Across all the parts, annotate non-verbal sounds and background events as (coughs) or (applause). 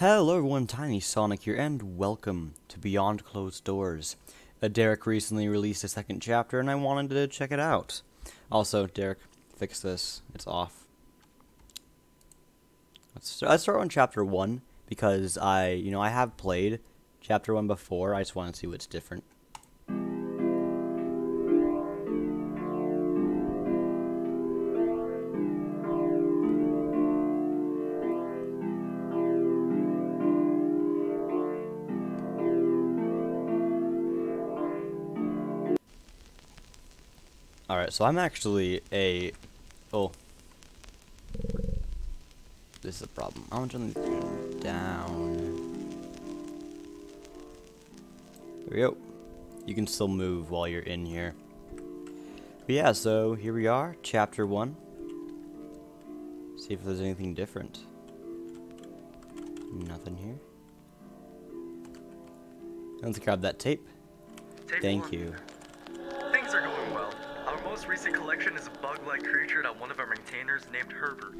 Hello everyone, Tiny Sonic here, and welcome to Beyond Closed Doors. Uh, Derek recently released a second chapter, and I wanted to check it out. Also, Derek, fix this. It's off. Let's, let's start on chapter 1, because I, you know, I have played chapter 1 before, I just want to see what's different. So I'm actually a... Oh. This is a problem. I want to turn thing down. There we go. You can still move while you're in here. But yeah, so here we are, chapter 1. See if there's anything different. Nothing here. Let's grab that tape. Tape Thank one. you. Most recent collection is a bug-like creature that one of our maintainers named Herbert.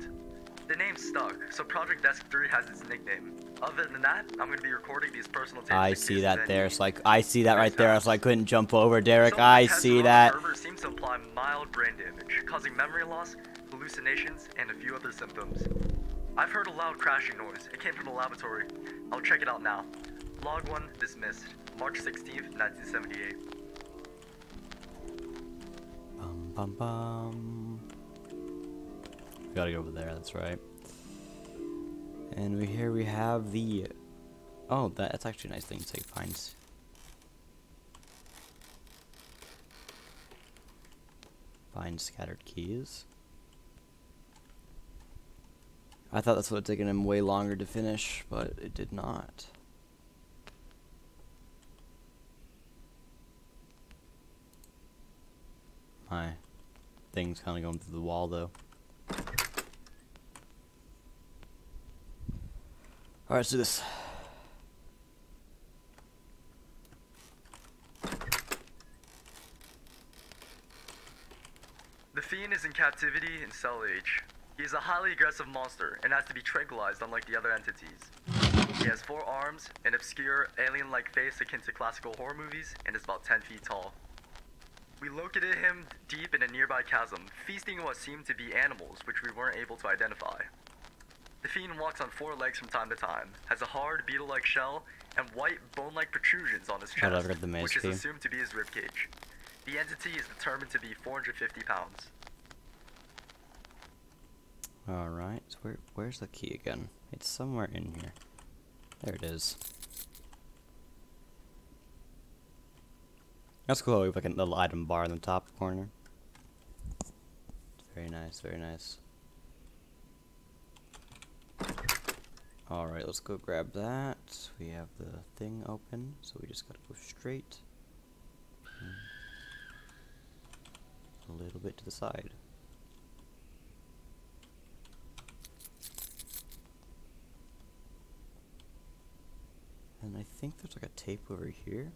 The name stuck, so Project Desk 3 has its nickname. Other than that, I'm going to be recording these personal tapes. I see that there. So like I see that right there. So I couldn't jump over, Derek. I see that. Herbert seems to imply mild brain damage, causing memory loss, hallucinations, and a few other symptoms. I've heard a loud crashing noise. It came from the laboratory. I'll check it out now. Log 1 dismissed. March 16th, 1978. Bum bum. We gotta go over there. That's right. And we here we have the. Oh, that's actually a nice thing to say. Finds. Find scattered keys. I thought that's what had taken him way longer to finish, but it did not. My thing's kind of going through the wall, though. Alright, let's do this. The Fiend is in captivity in Cell H. He is a highly aggressive monster and has to be tranquilized unlike the other entities. He has four arms, an obscure alien-like face akin to classical horror movies, and is about 10 feet tall. We located him deep in a nearby chasm, feasting on what seemed to be animals which we weren't able to identify. The Fiend walks on four legs from time to time, has a hard beetle-like shell, and white bone-like protrusions on his chest, to the maze which is assumed to be his ribcage. The entity is determined to be 450 pounds. Alright, where, where's the key again? It's somewhere in here. There it is. That's cool. We have like a little item bar in the top corner. Very nice, very nice. Alright, let's go grab that. We have the thing open, so we just gotta go straight. A little bit to the side. And I think there's like a tape over here.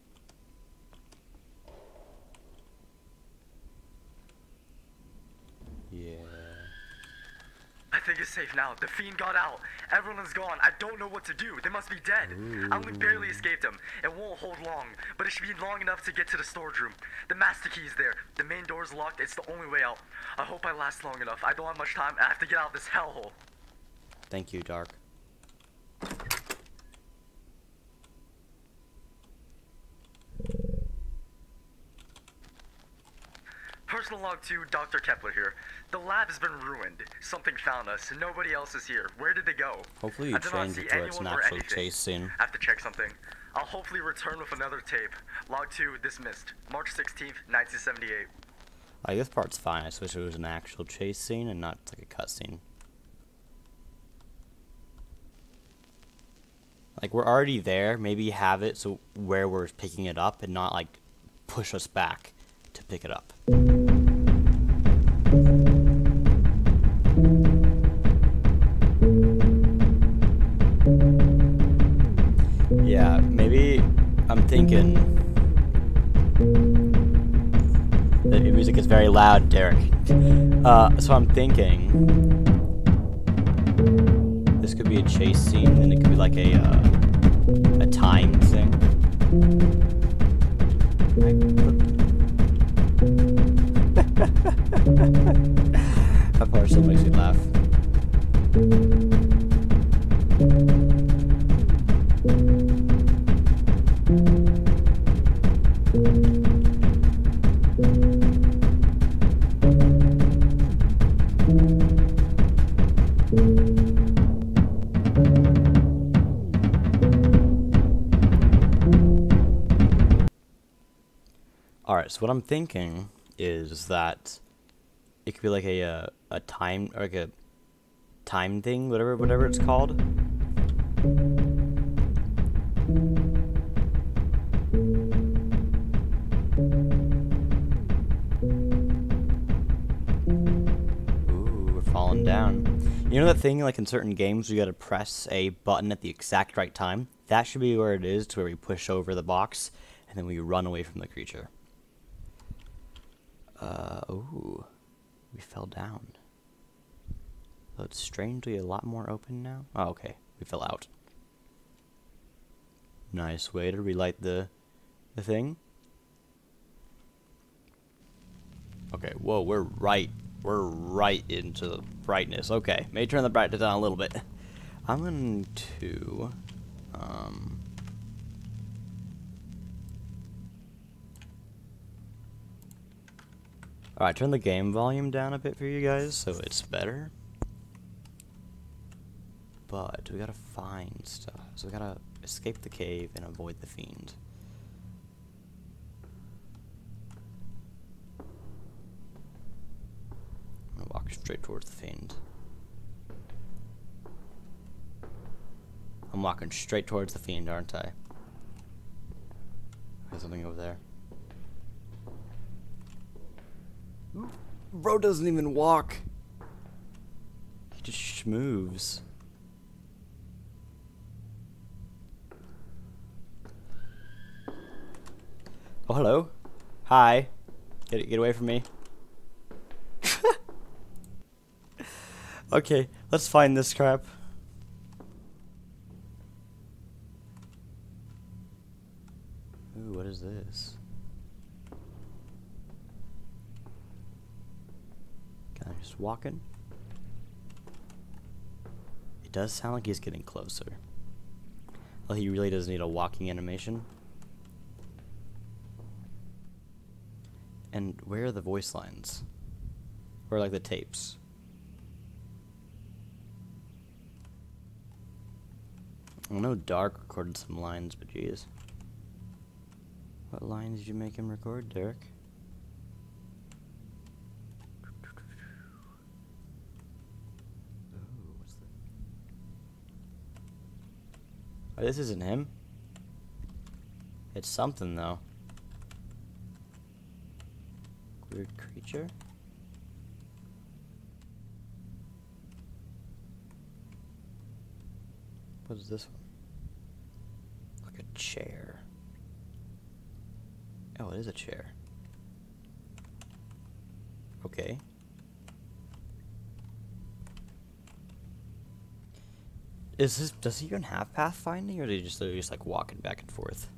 Yeah. I think it's safe now. The fiend got out. Everyone is gone. I don't know what to do. They must be dead. I only barely escaped them. It won't hold long, but it should be long enough to get to the storage room. The master key is there. The main door's locked. It's the only way out. I hope I last long enough. I don't have much time. I have to get out of this hellhole. Thank you, Dark. Personal log 2, Dr. Kepler here. The lab has been ruined. Something found us. Nobody else is here. Where did they go? Hopefully you change it to it's an actual chase scene. I have to check something. I'll hopefully return with another tape. Log 2 dismissed. March 16th, 1978. Like this part's fine. I just wish it was an actual chase scene and not like a cutscene. Like we're already there. Maybe have it so where we're picking it up and not like push us back to pick it up. Is very loud, Derek. Uh, so I'm thinking This could be a chase scene, and it could be like a uh, a time thing. (laughs) that part still makes me laugh. So what I'm thinking is that it could be like a uh, a time like a time thing, whatever whatever it's called. Ooh, we're falling down. You know that thing like in certain games you gotta press a button at the exact right time? That should be where it is to where we push over the box and then we run away from the creature. Uh, ooh. We fell down. So it's strangely a lot more open now. Oh, okay. We fell out. Nice way to relight the the thing. Okay, whoa, we're right. We're right into the brightness. Okay, may turn the brightness down a little bit. I'm going to um Alright, turn the game volume down a bit for you guys so it's better. But we gotta find stuff. So we gotta escape the cave and avoid the fiend. I'm gonna walk straight towards the fiend. I'm walking straight towards the fiend, aren't I? There's something over there. Bro doesn't even walk. He just schmoves. Oh, hello. Hi. Get get away from me. (laughs) okay, let's find this crap. Ooh, what is this? Kind of just walking. It does sound like he's getting closer. Well, he really does need a walking animation. And where are the voice lines? Or like the tapes? I know Dark recorded some lines, but jeez. What lines did you make him record, Derek? Ooh, what's that? Oh, this isn't him. It's something though. Weird creature. What is this one? Like a chair. Oh, it is a chair. Okay. Is this does he even have pathfinding or is he just just like walking back and forth?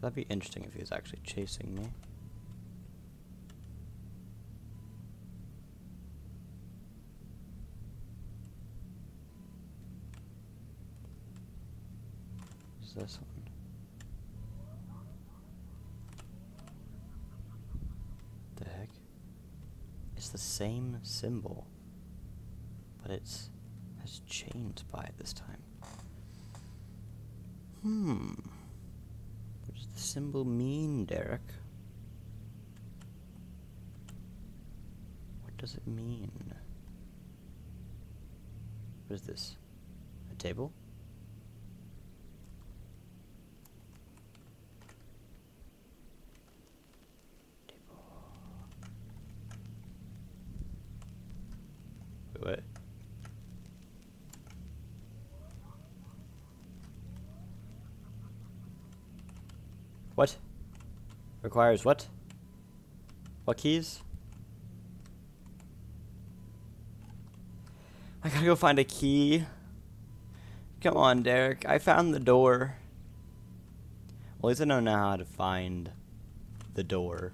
That'd be interesting if he was actually chasing me. Is this one? The heck? It's the same symbol, but it's has chains by it this time. Hmm. What does the symbol mean, Derek? What does it mean? What is this? A table? Table. Wait, what? What? Requires what? What keys? I gotta go find a key. Come on, Derek. I found the door. Well, at least I know now how to find the door.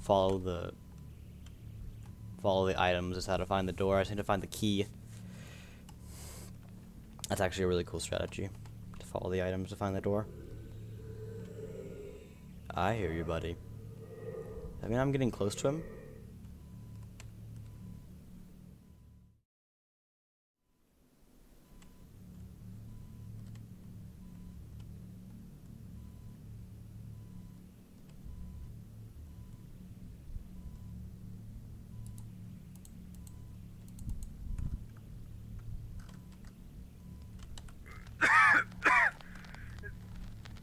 Follow the follow the items is how to find the door. I just need to find the key. That's actually a really cool strategy. Follow the items to find the door. I hear you, buddy. I mean, I'm getting close to him.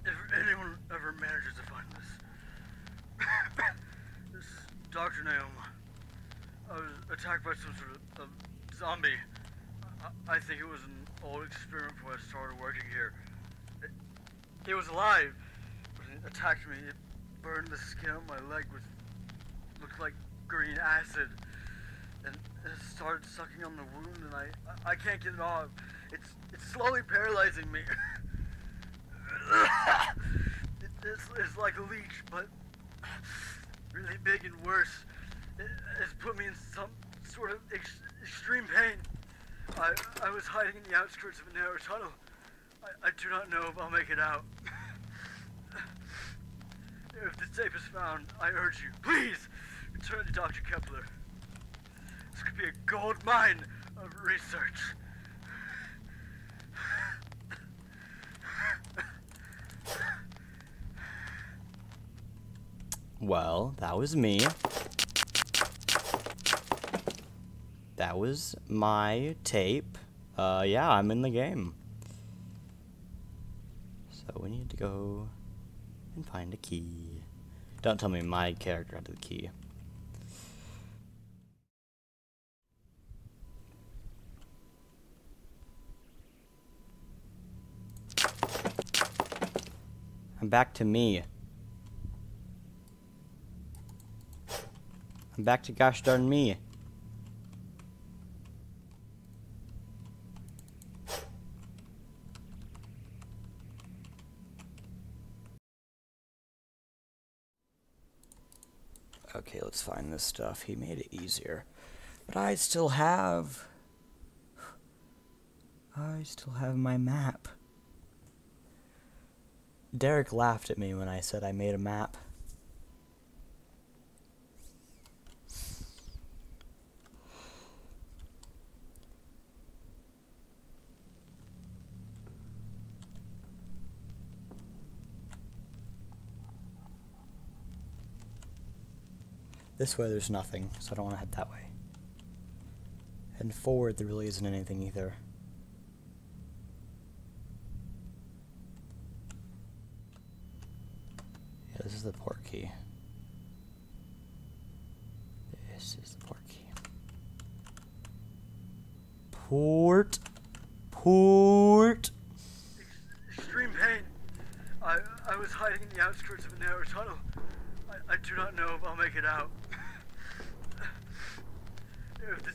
If anyone ever manages to find this, this is Dr. Naoma. I was attacked by some sort of, of zombie. I, I think it was an old experiment when I started working here. It, it was alive, but it attacked me. It burned the skin on my leg with looked like green acid, and it started sucking on the wound, and I I, I can't get it off. It's it's slowly paralyzing me. (laughs) it, it's, it's like a leech, but really big and worse. It, it's put me in some sort of ex- extreme pain. I, I was hiding in the outskirts of a narrow tunnel. I, I do not know if I'll make it out. (laughs) if the tape is found, I urge you, please return to Dr. Kepler. This could be a gold mine of research. Well, that was me. That was my tape. Uh, yeah, I'm in the game. So we need to go and find a key. Don't tell me my character had the key. I'm back to me. I'm back to gosh darn me. Okay, let's find this stuff. He made it easier. But I still have. I still have my map. Derek laughed at me when I said I made a map. This way there's nothing, so I don't want to head that way. And forward there really isn't anything either. Yeah, this is the port key. This is the port key. Port. Port. Extreme pain. I I was hiding in the outskirts of a narrow tunnel. I, I do not know if I'll make it out.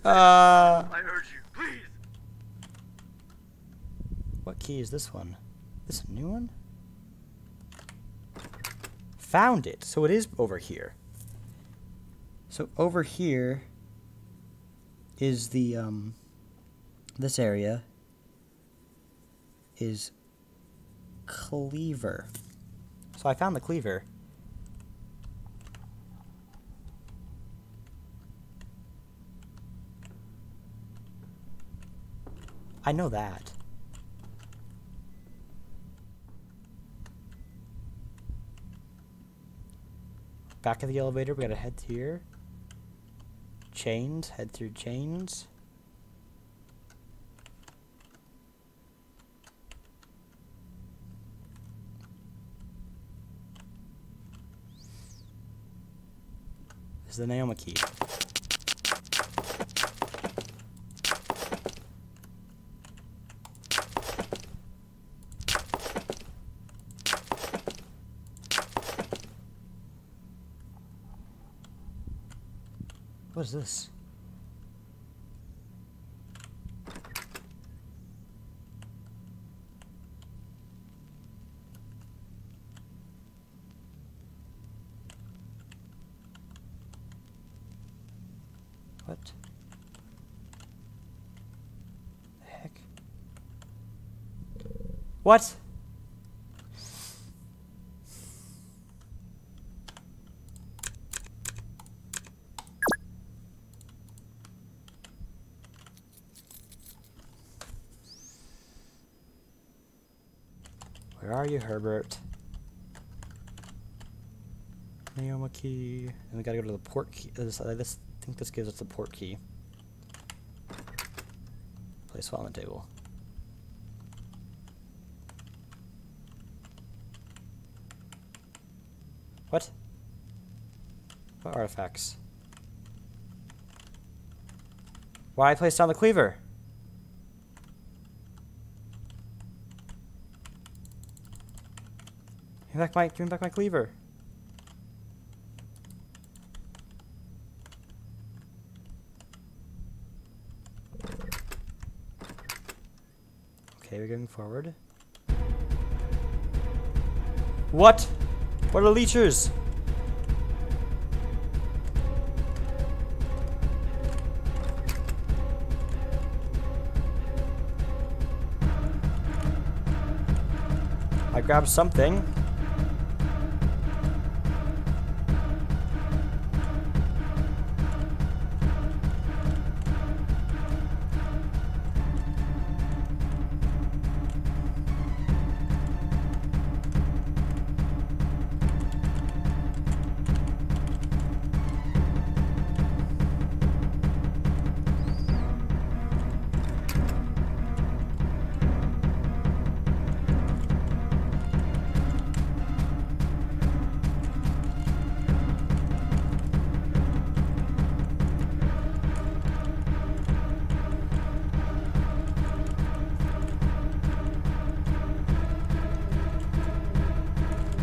Uh, I urge you, please. what key is this one? This a new one? Found it. So it is over here. So over here is the um this area is cleaver. So I found the cleaver. I know that. Back of the elevator, we gotta head here. Chains, head through chains. Is the Naomi key. this? What the heck? What? Where are you, Herbert? Neoma key. And we gotta go to the port key. uh, This, I think this gives us the port key. Place file on the table. What? What artifacts? Why I placed down the cleaver? Give me back my, give me back my cleaver. Okay, we're going forward. What? What are leechers? I grabbed something.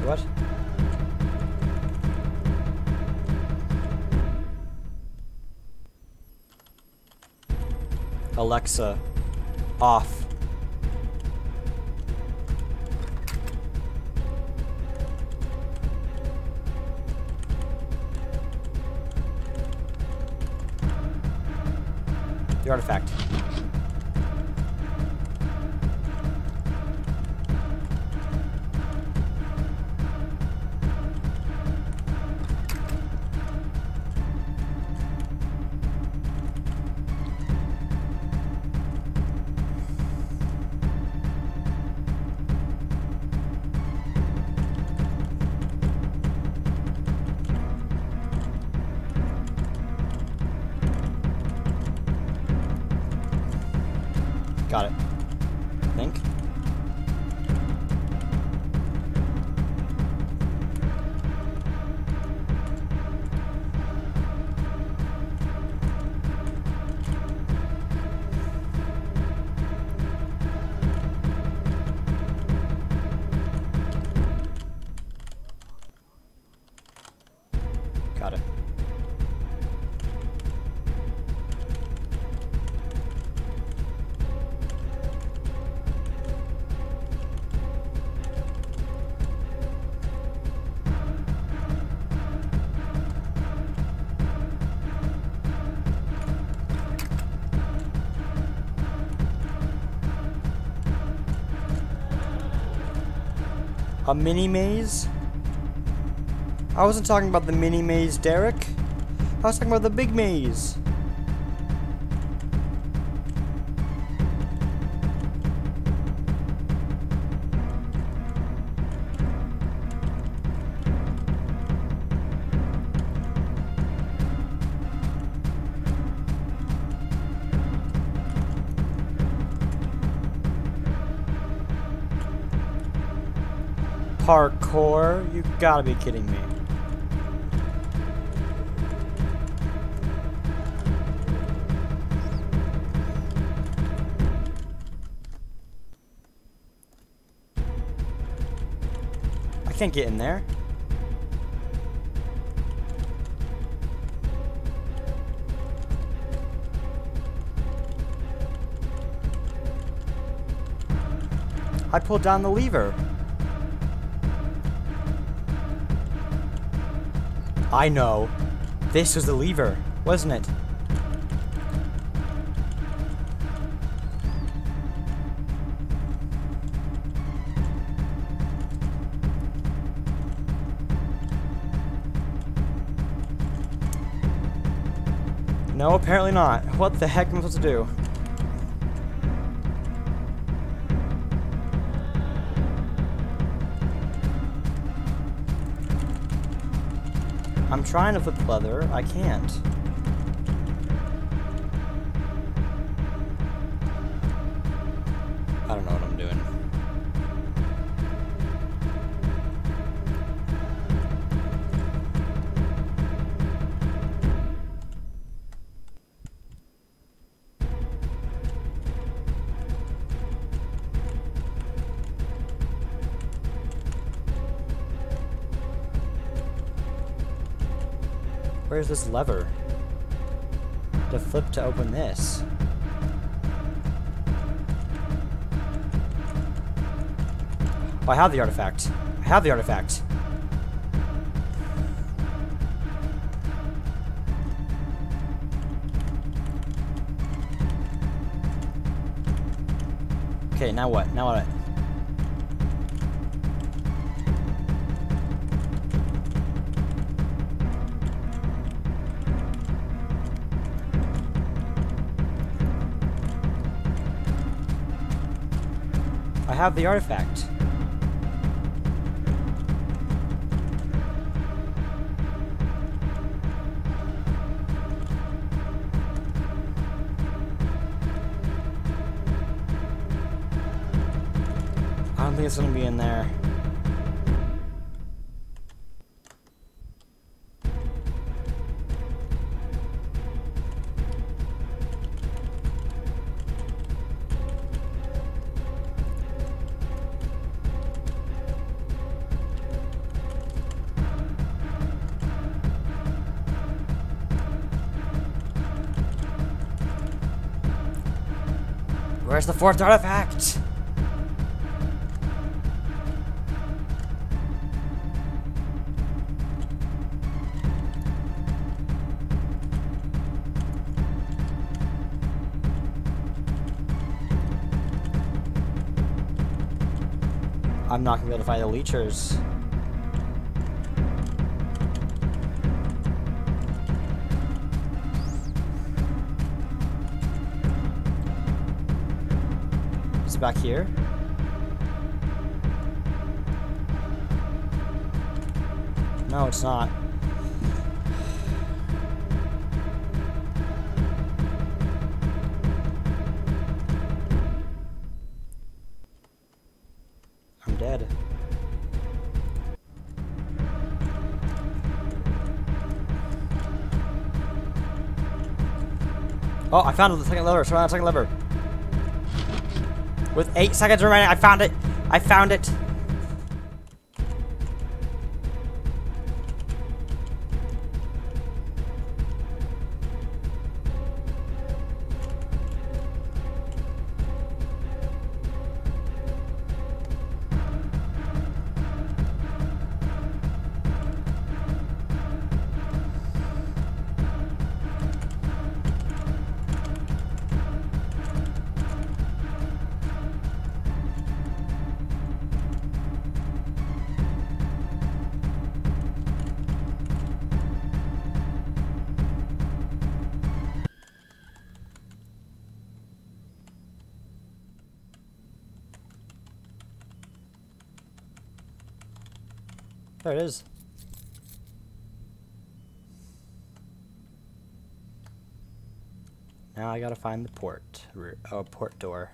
What? Alexa, off. A mini maze? I wasn't talking about the mini maze, Derek. I was talking about the big maze. Parkour? You gotta be kidding me. I can't get in there. I pulled down the lever. I know. This was the lever, wasn't it? No, apparently not. What the heck am I supposed to do? I'm trying to flip the leather. I can't. Where's this lever? To flip to open this. Oh, I have the artifact. I have the artifact. Okay, now what? Now what? I have the artifact. I don't think it's gonna be in there. Where's the fourth artifact? I'm not gonna be able to find the leechers. Back here? No, it's not. I'm dead. Oh, I found the second lever. Surround the second lever. With eight seconds remaining, I found it. I found it. There it is. Now I gotta find the port, oh, port door.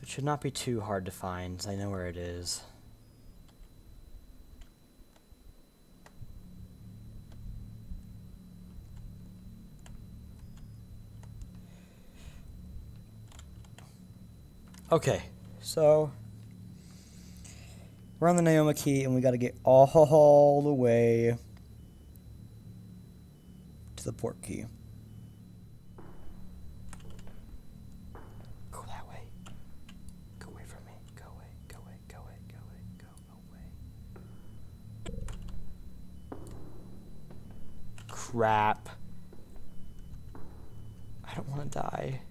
It should not be too hard to find. I know where it is. Okay, so we're on the Naoma key and we got to get all the way to the port key. Go that way. Go away from me. Go away. Go away. Go away. Go away. Go away. Crap. I don't want to die.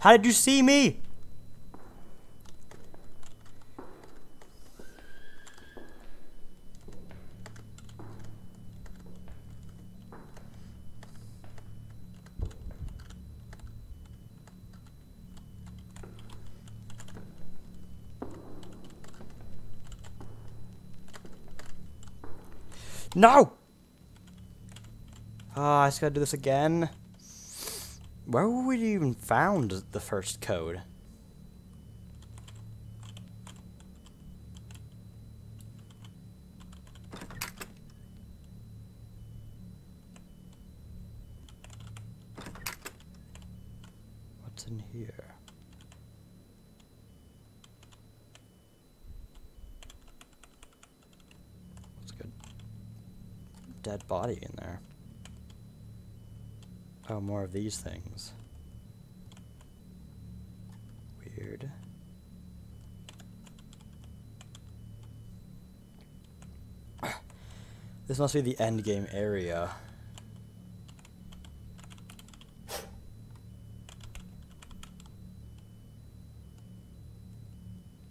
How did you see me? No! Ah, I just gotta do this again. Where would we even found the first code? What's in here? What's good? Dead body in there. Oh, more of these things. Weird. (coughs) this must be the end game area.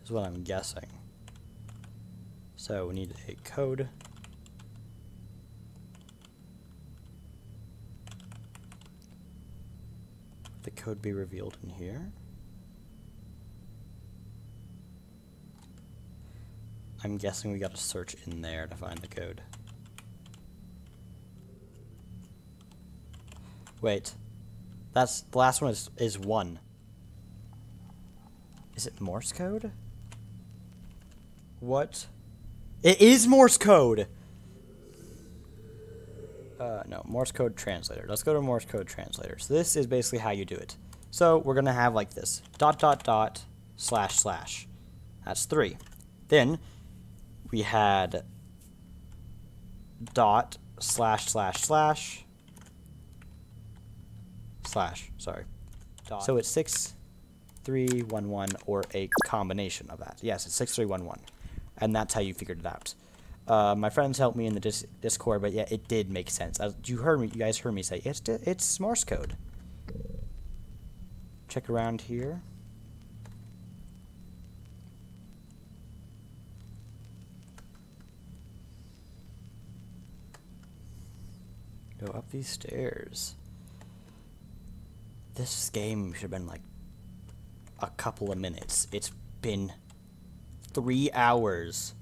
Is what I'm guessing. So we need a code. Code be revealed in here? I'm guessing we gotta search in there to find the code. Wait. That's the last one is is one. Is it Morse code? What? It is Morse code! Uh, no, Morse code translator. Let's go to Morse code translator. So this is basically how you do it. So we're going to have like this. Dot, dot, dot, slash, slash. That's three. Then we had dot, slash, slash, slash, slash, sorry. Dot. So it's six, three, one, one, or a combination of that. Yes, it's six, three, one, one. And that's how you figured it out. Uh, my friends helped me in the dis Discord, but yeah, it did make sense. As you heard me, you guys heard me say it's it's Morse code. Check around here. Go up these stairs. This game should have been like a couple of minutes. It's been three hours.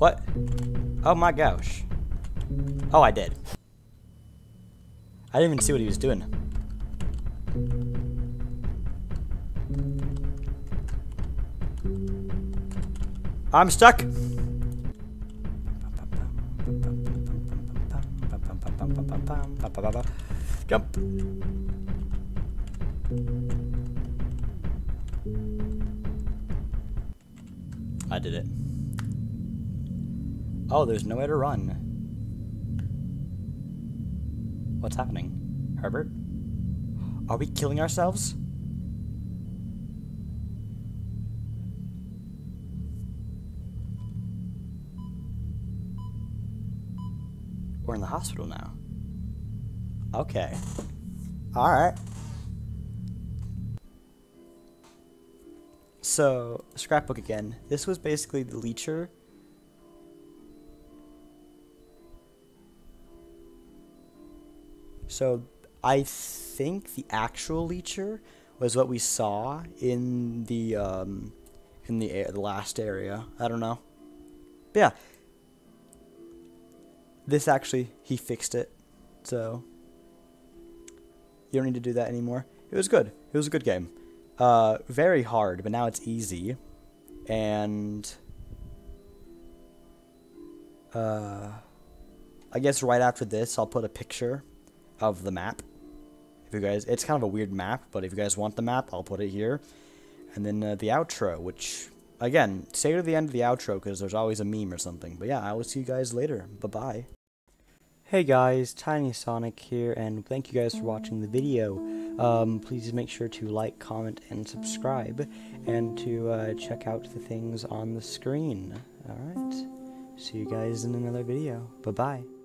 What? Oh my gosh. Oh, I did. I didn't even see what he was doing. I'm stuck. Jump. I did it. Oh, there's nowhere to run. What's happening? Herbert? Are we killing ourselves? We're in the hospital now. Okay. Alright. So, scrapbook again. This was basically the leecher So I think the actual leecher was what we saw in the um, in the, the last area. I don't know. But yeah. This actually he fixed it. So you don't need to do that anymore. It was good. It was a good game. Uh, very hard, but now it's easy. And uh, I guess right after this, I'll put a picture of the map. If you guys, it's kind of a weird map, but if you guys want the map, I'll put it here. And then uh, the outro, which, again, stay to the end of the outro because there's always a meme or something. But yeah, I will see you guys later. Bye-bye. Hey guys, Tiny Sonic here, and thank you guys for watching the video. Um, please make sure to like, comment, and subscribe, and to uh, check out the things on the screen. Alright? see you guys in another video. Bye bye.